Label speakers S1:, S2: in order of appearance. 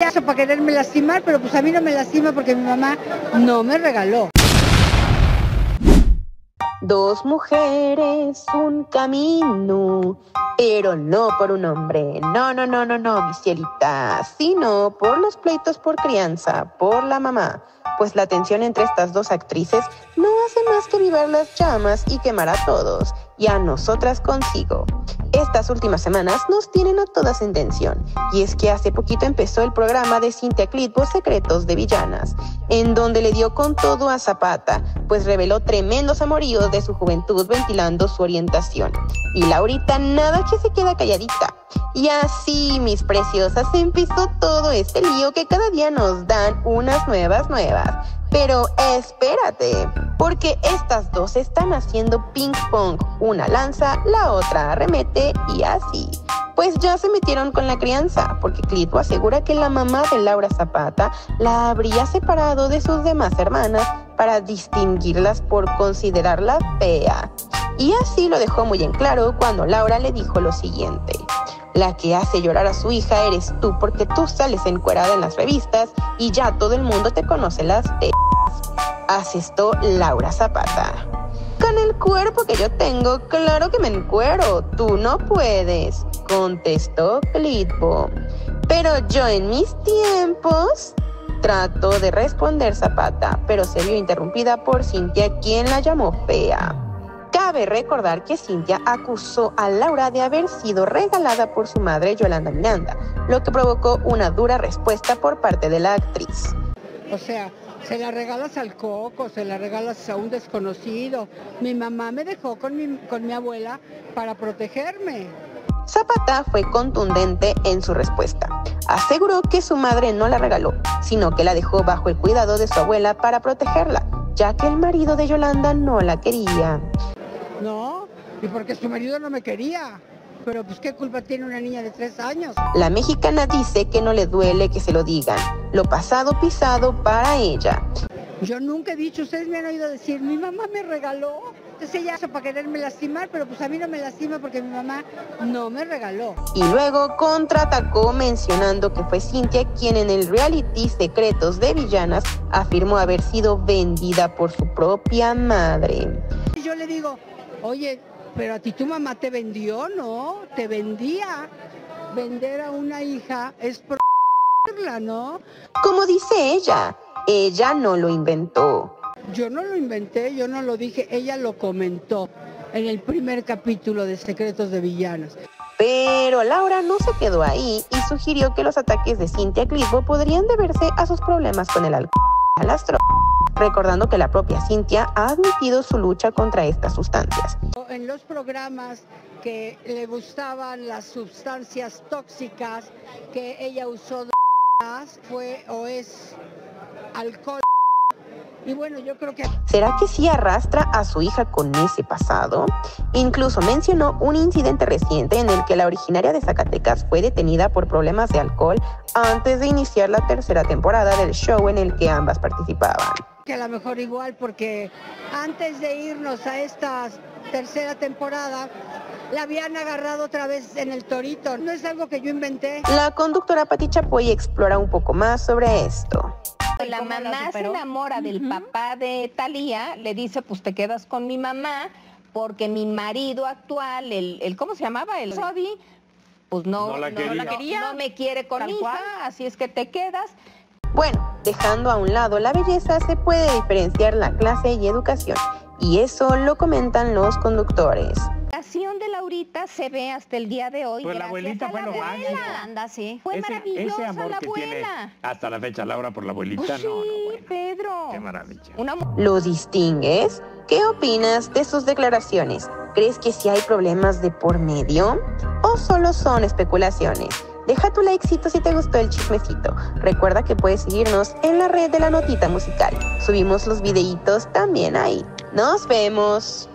S1: Eso para quererme lastimar, pero pues a mí no me lastima porque mi mamá no me regaló.
S2: Dos mujeres, un camino, pero no por un hombre. No, no, no, no, no, mi cielita, sino por los pleitos por crianza, por la mamá. Pues la tensión entre estas dos actrices no hace más que vivar las llamas y quemar a todos, y a nosotras consigo. Estas últimas semanas nos tienen a todas en tensión, y es que hace poquito empezó el programa de Cintia Clitbo Secretos de Villanas, en donde le dio con todo a Zapata, pues reveló tremendos amoríos de su juventud ventilando su orientación. Y Laurita nada que se queda calladita. Y así, mis preciosas, empezó todo este lío que cada día nos dan unas nuevas nuevas. Pero espérate, porque estas dos están haciendo ping pong. Una lanza, la otra arremete y así. Pues ya se metieron con la crianza, porque Clito asegura que la mamá de Laura Zapata la habría separado de sus demás hermanas para distinguirlas por considerarla fea. Y así lo dejó muy en claro cuando Laura le dijo lo siguiente. La que hace llorar a su hija eres tú porque tú sales encuerada en las revistas y ya todo el mundo te conoce las. Asestó Laura Zapata. Con el cuerpo que yo tengo, claro que me encuero. Tú no puedes, contestó Clitbo. Pero yo en mis tiempos trató de responder Zapata, pero se vio interrumpida por Cintia, quien la llamó fea. Cabe recordar que Cintia acusó a Laura de haber sido regalada por su madre Yolanda Miranda, lo que provocó una dura respuesta por parte de la actriz.
S1: O sea, se la regalas al coco, se la regalas a un desconocido. Mi mamá me dejó con mi, con mi abuela para protegerme.
S2: Zapata fue contundente en su respuesta. Aseguró que su madre no la regaló, sino que la dejó bajo el cuidado de su abuela para protegerla, ya que el marido de Yolanda no la quería.
S1: No, y porque su marido no me quería. Pero pues qué culpa tiene una niña de tres años.
S2: La mexicana dice que no le duele que se lo digan. Lo pasado pisado para ella.
S1: Yo nunca he dicho, ustedes me han oído decir, mi mamá me regaló. Entonces ella hizo para quererme lastimar, pero pues a mí no me lastima porque mi mamá no me regaló.
S2: Y luego contraatacó mencionando que fue Cintia quien en el reality Secretos de Villanas afirmó haber sido vendida por su propia madre.
S1: Y yo le digo, oye, pero a ti tu mamá te vendió, ¿no? Te vendía. Vender a una hija es la, ¿no?
S2: Como dice ella, ella no lo inventó.
S1: Yo no lo inventé, yo no lo dije, ella lo comentó en el primer capítulo de Secretos de Villanas.
S2: Pero Laura no se quedó ahí y sugirió que los ataques de Cintia Clitbo podrían deberse a sus problemas con el alcohol y las drogas recordando que la propia Cintia ha admitido su lucha contra estas sustancias.
S1: En los programas que le gustaban las sustancias tóxicas que ella usó fue o es alcohol. Y bueno, yo creo que...
S2: ¿Será que sí arrastra a su hija con ese pasado? Incluso mencionó un incidente reciente en el que la originaria de Zacatecas fue detenida por problemas de alcohol antes de iniciar la tercera temporada del show en el que ambas participaban
S1: que a lo mejor igual, porque antes de irnos a esta tercera temporada, la habían agarrado otra vez en el torito. No es algo que yo inventé.
S2: La conductora Pati Chapoy explora un poco más sobre esto.
S3: La mamá se enamora del papá de Talía, le dice, pues te quedas con mi mamá, porque mi marido actual, el, el ¿cómo se llamaba? El Sodi, pues no,
S4: no, la, quería.
S3: no, me quiere con mi hija, así es que te quedas.
S2: Bueno, dejando a un lado la belleza, se puede diferenciar la clase y educación, y eso lo comentan los conductores.
S3: La acción de Laurita se ve hasta el día de hoy.
S4: Pues la abuelita fue lo
S3: sí. Fue maravillosa
S4: ese amor
S3: la
S4: que
S3: abuela.
S4: Tiene hasta la fecha Laura por la abuelita, no, no,
S3: sí,
S4: bueno.
S3: Pedro.
S4: Qué maravilla.
S3: Una
S2: ¿Lo distingues? ¿Qué opinas de sus declaraciones? ¿Crees que sí hay problemas de por medio? ¿O solo son especulaciones? Deja tu likecito si te gustó el chismecito. Recuerda que puedes seguirnos en la red de la notita musical. Subimos los videitos también ahí. Nos vemos.